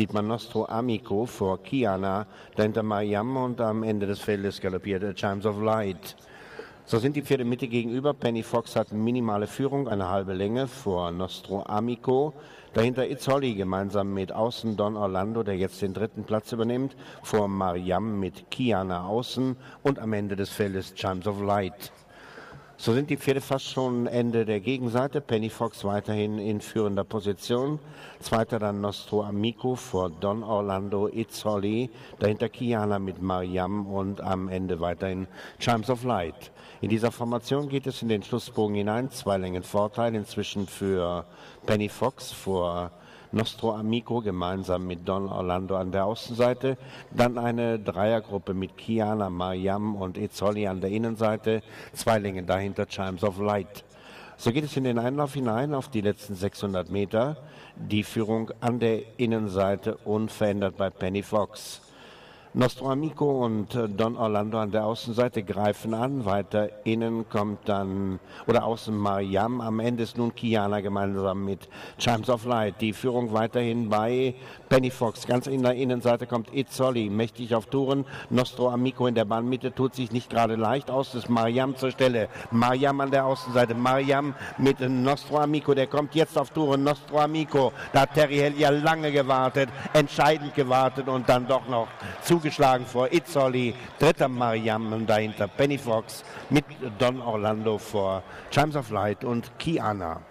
sieht man Nostro Amico vor Kiana, dahinter Mariam und am Ende des Feldes galoppiert Chimes of Light. So sind die Pferde Mitte gegenüber. Penny Fox hat minimale Führung, eine halbe Länge vor Nostro Amico. Dahinter Izzoli gemeinsam mit Außen Don Orlando, der jetzt den dritten Platz übernimmt, vor Mariam mit Kiana Außen und am Ende des Feldes Chimes of Light. So sind die Pferde fast schon Ende der Gegenseite. Penny Fox weiterhin in führender Position. Zweiter dann Nostro Amico vor Don Orlando Izzoli. Dahinter Kiana mit Mariam und am Ende weiterhin Chimes of Light. In dieser Formation geht es in den Schlussbogen hinein. Zwei Längen Vorteil inzwischen für Penny Fox vor Nostro Amico gemeinsam mit Don Orlando an der Außenseite. Dann eine Dreiergruppe mit Kiana, Mariam und Ezzoli an der Innenseite. Zwei Längen dahinter Chimes of Light. So geht es in den Einlauf hinein auf die letzten 600 Meter. Die Führung an der Innenseite unverändert bei Penny Fox. Nostro Amico und äh, Don Orlando an der Außenseite greifen an. Weiter innen kommt dann, oder außen Mariam. Am Ende ist nun Kiana gemeinsam mit Chimes of Light. Die Führung weiterhin bei Penny Fox. Ganz in der Innenseite kommt Izzoli, mächtig auf Touren. Nostro Amico in der Bahnmitte tut sich nicht gerade leicht aus. Das ist Mariam zur Stelle. Mariam an der Außenseite. Mariam mit Nostro Amico. Der kommt jetzt auf Touren. Nostro Amico. Da hat Terry Hell ja lange gewartet, entscheidend gewartet und dann doch noch zu zugeschlagen vor Itzoli, dritter Mariam und dahinter Penny Fox mit Don Orlando vor Chimes of Light und Kiana.